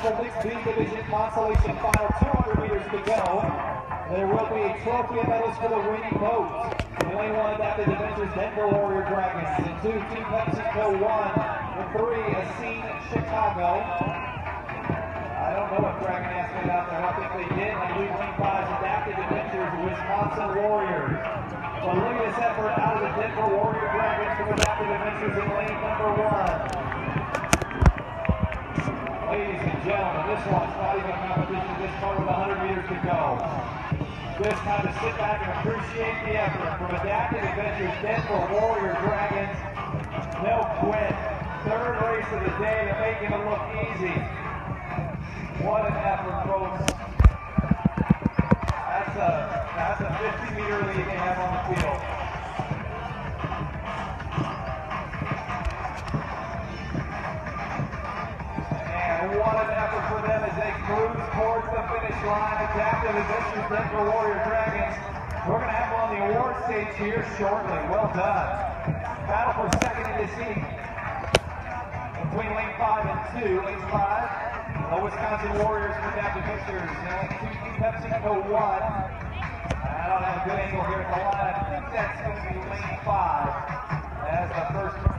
Special Mixed B Division Consolation Final. 200 meters to go. There will be a trophy medals for the winning boat. The lane one Adaptive Adventures Denver Warrior Dragons. The two, Team PepsiCo one. The three, a scene Chicago. I don't know if Dragon asked it out there. I think they did. I believe lane five Adaptive Adventures Wisconsin Warriors. But look at this effort out of the Denver Warrior Dragons from Adaptive Adventures in lane number one. Ladies and gentlemen, this one's not even a competition this far with 100 meters to go. Just time to sit back and appreciate the effort from Adaptive Adventures Denver Warrior Dragons. They'll quit. Third race of the day. They're making it look easy. What an effort, folks. That's a, that's a 50 meter lead they have on the field. And what an effort for them as they cruise towards the finish line. Adaptive Adventures Denver Warrior Dragons. We're going to have on the award stage here shortly. Well done. Battle for second in this heat. Between lane five and two. Lane five, the Wisconsin Warriors from Adaptive Adventures. And lane two, PepsiCo one. I don't have a good angle here at the line. I think that's going to be lane five as the first